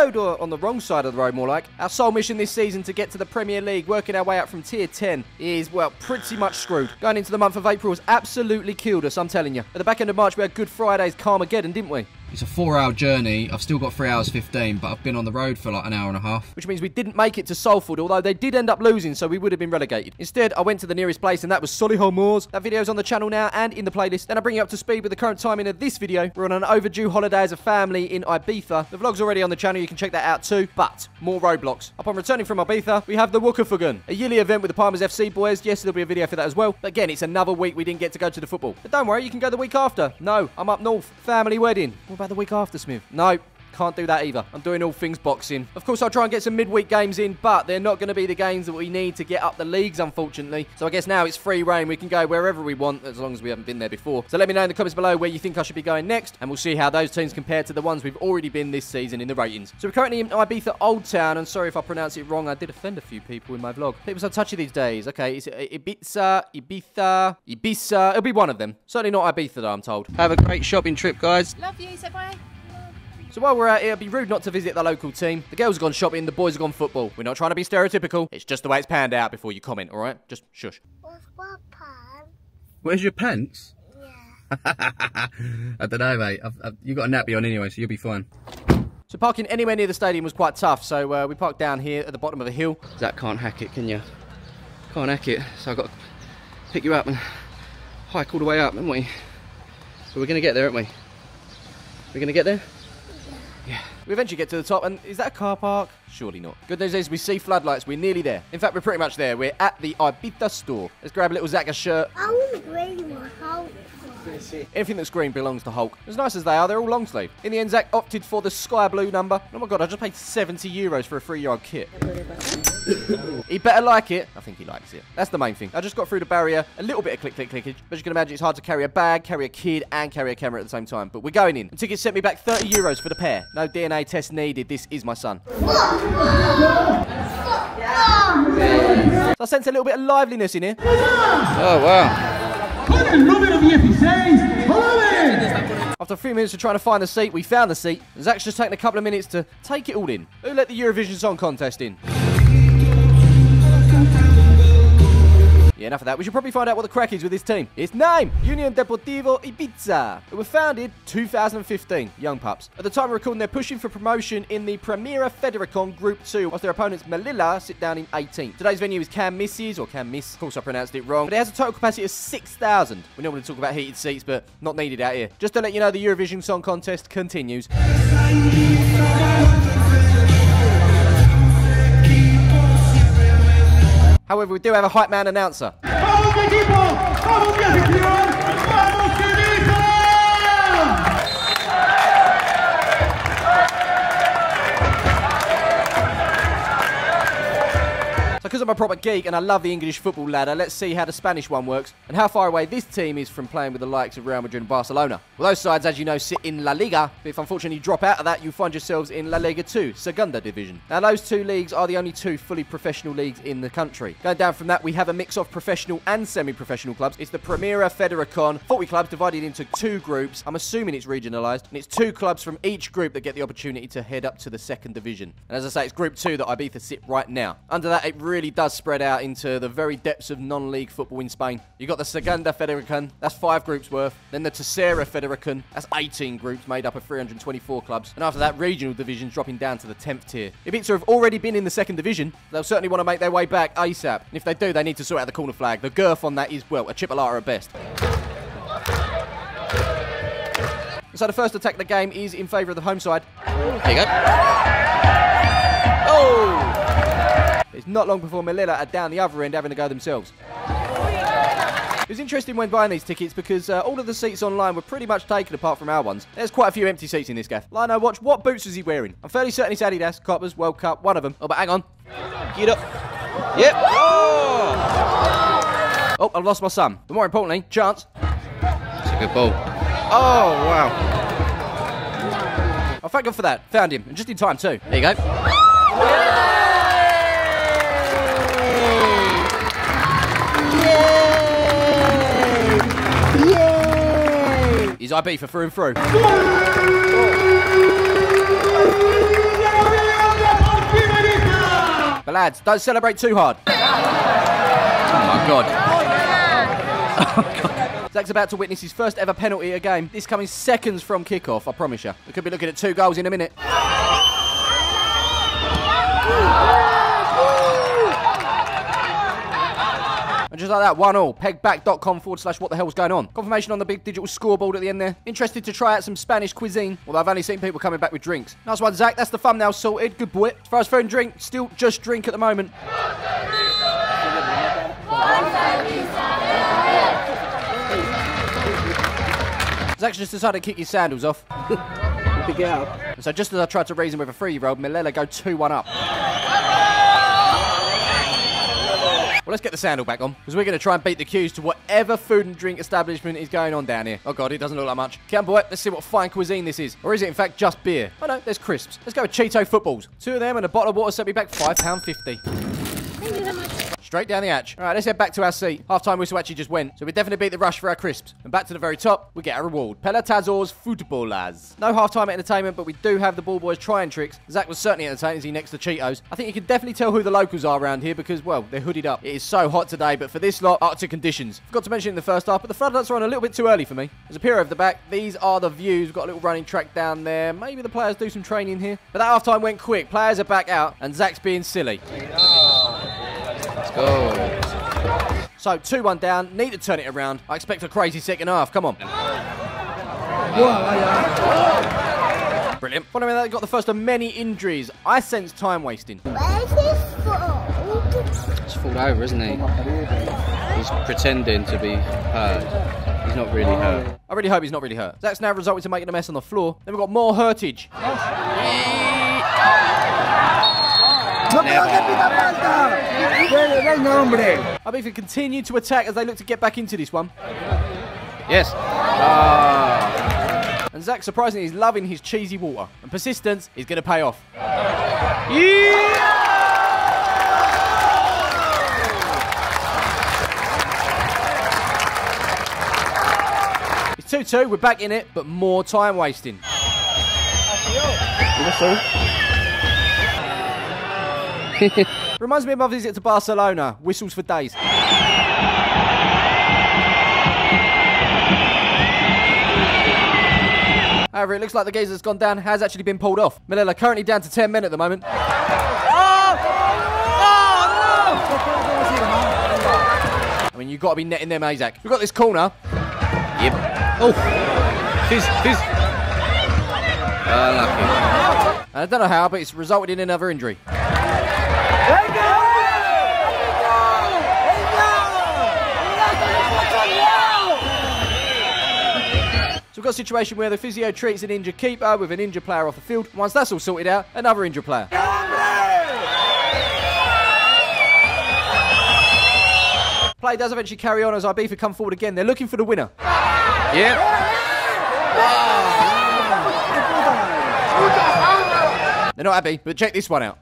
road, or on the wrong side of the road, more like. Our sole mission this season to get to the Premier League, working our way up from tier 10, is, well, pretty much screwed. Going into the month of April has absolutely killed us, I'm telling you. At the back end of March, we had Good Friday's Carmageddon, didn't we? It's a four hour journey. I've still got three hours 15, but I've been on the road for like an hour and a half. Which means we didn't make it to Salford, although they did end up losing, so we would have been relegated. Instead, I went to the nearest place, and that was Solihull Moors. That video's on the channel now and in the playlist. Then I bring you up to speed with the current timing of this video. We're on an overdue holiday as a family in Ibiza. The vlog's already on the channel, you can check that out too. But, more roadblocks. Upon returning from Ibiza, we have the Wookafugun, a yearly event with the Palmers FC boys. Yes, there'll be a video for that as well. But again, it's another week we didn't get to go to the football. But don't worry, you can go the week after. No, I'm up north. Family wedding. What about the week after, Smiv? No, can't do that either. I'm doing all things boxing. Of course, I'll try and get some midweek games in, but they're not going to be the games that we need to get up the leagues, unfortunately. So I guess now it's free reign. We can go wherever we want, as long as we haven't been there before. So let me know in the comments below where you think I should be going next, and we'll see how those teams compare to the ones we've already been this season in the ratings. So we're currently in Ibiza Old Town, and sorry if I pronounce it wrong. I did offend a few people in my vlog. People so touchy these days. Okay, is it uh, Ibiza, Ibiza, Ibiza? It'll be one of them. Certainly not Ibiza, though, I'm told. Have a great shopping trip, guys. Love you, say bye. So while we're out here, it'd be rude not to visit the local team. The girls have gone shopping, the boys have gone football. We're not trying to be stereotypical. It's just the way it's panned out before you comment, all right? Just shush. What's what pan? Where's your pants? Yeah. I don't know, mate. I've, I've, you got a nappy on anyway, so you'll be fine. So parking anywhere near the stadium was quite tough, so uh, we parked down here at the bottom of a hill. Zach can't hack it, can you? Can't hack it, so I've got to pick you up and hike all the way up, haven't we? So we're going to get there, aren't we? We're going to get there? We eventually get to the top, and is that a car park? Surely not. Good news is we see floodlights. We're nearly there. In fact, we're pretty much there. We're at the Ibiza store. Let's grab a little Zaka shirt. I want my house. Anything that's green belongs to Hulk. As nice as they are, they're all long sleeve. In the end, Zach opted for the sky blue number. Oh my god, I just paid 70 euros for a three-year-old kit. He better like it. I think he likes it. That's the main thing. I just got through the barrier, a little bit of click, click, clickage. But you can imagine it's hard to carry a bag, carry a kid, and carry a camera at the same time. But we're going in. And tickets sent me back 30 euros for the pair. No DNA test needed. This is my son. So I sense a little bit of liveliness in here. Oh, wow. Con el número 16, ¡joven! After three few minutes of trying to find the seat, we found the seat. Zach's just taken a couple of minutes to take it all in. Who let the Eurovision Song Contest in? Enough of that. We should probably find out what the crack is with this team. Its name, Union Deportivo Ibiza. It was founded 2015. Young pups. At the time of recording, they're pushing for promotion in the Primera Federación Group 2, whilst their opponents Melilla sit down in 18th. Today's venue is Can Misses, or Cam Miss. Of course, I pronounced it wrong. But it has a total capacity of 6,000. We normally talk about heated seats, but not needed out here. Just to let you know, the Eurovision Song Contest continues. However, we do have a hype man announcer. Because I'm a proper geek and I love the English football ladder, let's see how the Spanish one works and how far away this team is from playing with the likes of Real Madrid and Barcelona. Well, those sides, as you know, sit in La Liga, but if unfortunately you drop out of that, you'll find yourselves in La Liga 2, Segunda Division. Now, those two leagues are the only two fully professional leagues in the country. Going down from that, we have a mix of professional and semi-professional clubs. It's the Primera Federación, 40 clubs divided into two groups. I'm assuming it's regionalised, and it's two clubs from each group that get the opportunity to head up to the second division. And as I say, it's Group 2 that Ibiza sit right now. Under that, it really does spread out into the very depths of non-league football in Spain. You've got the Segunda Federación, that's five groups worth. Then the Tercera Federación, that's 18 groups made up of 324 clubs. And after that, regional divisions dropping down to the 10th tier. Ibiza have already been in the second division. They'll certainly want to make their way back ASAP. And if they do, they need to sort out the corner flag. The girth on that is, well, a chipolata at best. So the first attack of the game is in favour of the home side. There you go. Oh! It's not long before Melilla are down the other end having to go themselves. It was interesting when buying these tickets because uh, all of the seats online were pretty much taken apart from our ones. There's quite a few empty seats in this gaff. Lino, watch, what boots was he wearing? I'm fairly certain it's Adidas, Copas, World Cup, one of them. Oh, but hang on. Get up. Yep. Oh! Oh, I've lost my son. But more importantly, chance. It's a good ball. Oh, wow. Oh, thank God for that. Found him. And just in time, too. There you go. Got Ibiza through and through. But lads, don't celebrate too hard. Oh my god. Oh god. Zach's about to witness his first ever penalty a game. This coming seconds from kickoff, I promise you. We could be looking at two goals in a minute. Just like that, one all. Pegback.com forward slash what the hell's going on. Confirmation on the big digital scoreboard at the end there. Interested to try out some Spanish cuisine? Although I've only seen people coming back with drinks. Nice one, Zach. That's the thumbnail sorted. Good boy. As far as food and drink, still just drink at the moment. Zach's just decided to kick his sandals off. So just as I tried to reason with a three-year-old, Melilla go 2-1 up. Well, let's get the sandal back on, because we're going to try and beat the queues to whatever food and drink establishment is going on down here. Oh, God, it doesn't look like much. Come boy, let's see what fine cuisine this is. Or is it, in fact, just beer? Oh, no, there's crisps. Let's go with Cheeto footballs. Two of them and a bottle of water set me back £5.50. Straight down the hatch. All right, let's head back to our seat. Half time whistle actually just went, so we definitely beat the rush for our crisps. And back to the very top, we get our reward. Pelotazos Footballers. No half time entertainment, but we do have the ball boys trying tricks. Zach was certainly entertaining as he next to Cheetos. I think you can definitely tell who the locals are around here because, well, they're hooded up. It is so hot today, but for this lot, Arctic conditions. Forgot to mention in the first half, but the floodlights are on a little bit too early for me. There's a pier over the back. These are the views. We've got a little running track down there. Maybe the players do some training here. But that half time went quick. Players are back out, and Zach's being silly. Let's go. So 2-1 down, need to turn it around. I expect a crazy second half. Come on. Brilliant. Following that, got the first of many injuries. I sense time wasting. Where's his foot? He's fallen over, isn't he? He's pretending to be hurt. He's not really hurt. I really hope he's not really hurt. That's now resulted in making a mess on the floor. Then we've got more hurtage. I mean, if we continue to attack as they look to get back into this one. Yes. Ah. And Zach, surprisingly, is loving his cheesy water. And persistence is going to pay off. It's 2 2. We're back in it, but more time wasting. Reminds me of my visit to Barcelona. Whistles for days. However, it looks like the gaze that's gone down has actually been pulled off. Melilla currently down to 10 men at the moment. I mean, you've got to be netting them, Isaac. We've got this corner. Yep. Oh. Fizz, fizz. Ah, Unlucky. And I don't know how, but it's resulted in another injury. So we've got a situation where the physio treats an injured keeper with an injured player off the field. Once that's all sorted out, another injured player. Play does eventually carry on as Ibiza come forward again. They're looking for the winner. Yep. They're not happy, but check this one out.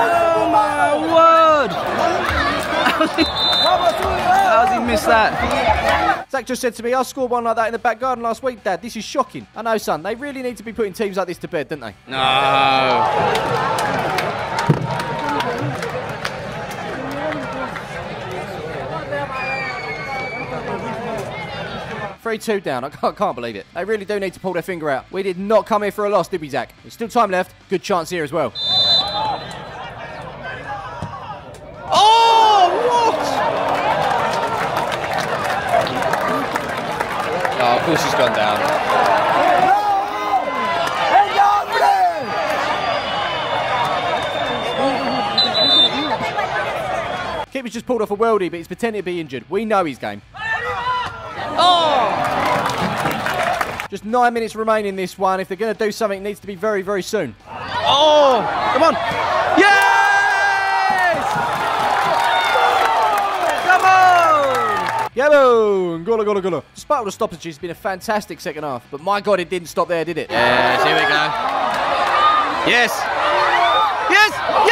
Oh my word! How's he missed that? Zach just said to me, I scored one like that in the back garden last week, Dad. This is shocking. I know, son. They really need to be putting teams like this to bed, don't they? No. 3 2 down. I can't, can't believe it. They really do need to pull their finger out. We did not come here for a loss, did we, Zach? There's still time left. Good chance here as well. Oh, what? Oh, of course he's gone down. Keeper's just pulled off a worldie, but he's pretending to be injured. We know he's game. Oh! Just nine minutes remaining in this one. If they're going to do something, it needs to be very, very soon. Oh, come on. On! Yellow! Gola, gola, gola. Despite all the stoppages, it's been a fantastic second half. But my God, it didn't stop there, did it? Yes, here we go. Yes! Yes!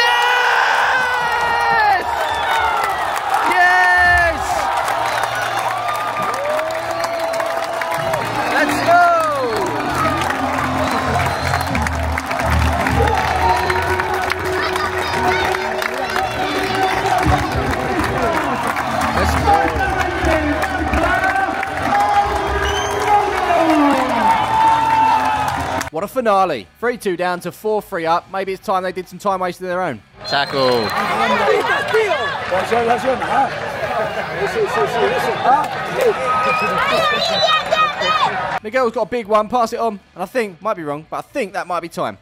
What a finale. 3-2 down to 4-3 up. Maybe it's time they did some time wasting of their own. Tackle. Miguel's got a big one. Pass it on. And I think, might be wrong, but I think that might be time.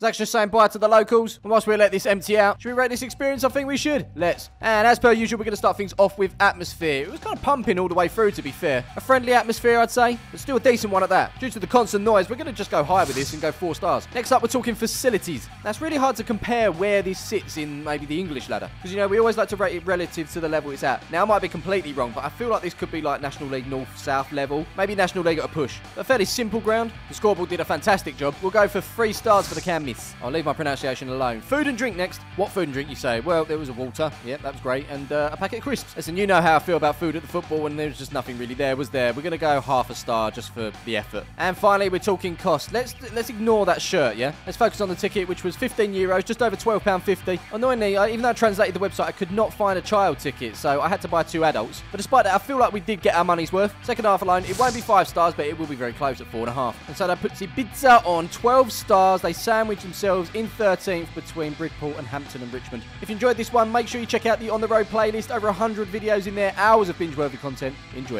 Zach's just saying bye to the locals. And whilst we let this empty out, should we rate this experience? I think we should. Let's. And as per usual, we're going to start things off with atmosphere. It was kind of pumping all the way through, to be fair. A friendly atmosphere, I'd say, but still a decent one at that. Due to the constant noise, we're going to just go high with this and go four stars. Next up, we're talking facilities. That's really hard to compare where this sits in maybe the English ladder. Because, you know, we always like to rate it relative to the level it's at. Now, I might be completely wrong, but I feel like this could be like National League North-South level. Maybe National League at a push. A fairly simple ground. The scoreboard did a fantastic job. We'll go for three stars for the Cam I'll leave my pronunciation alone. Food and drink next. What food and drink you say? Well, there was a water. Yep, that was great. And uh, a packet of crisps. Listen, you know how I feel about food at the football and there's just nothing really there, was there? We're going to go half a star just for the effort. And finally, we're talking cost. Let's let's ignore that shirt, yeah? Let's focus on the ticket, which was 15 euros, just over £12.50. Annoyingly, I, even though I translated the website, I could not find a child ticket, so I had to buy two adults. But despite that, I feel like we did get our money's worth. Second half alone, it won't be five stars, but it will be very close at four and a half. And so that puts Ibiza on 12 stars. They themselves in 13th between Bridport and Hampton and Richmond. If you enjoyed this one, make sure you check out the On The Road playlist. Over 100 videos in there, hours of binge-worthy content. Enjoy.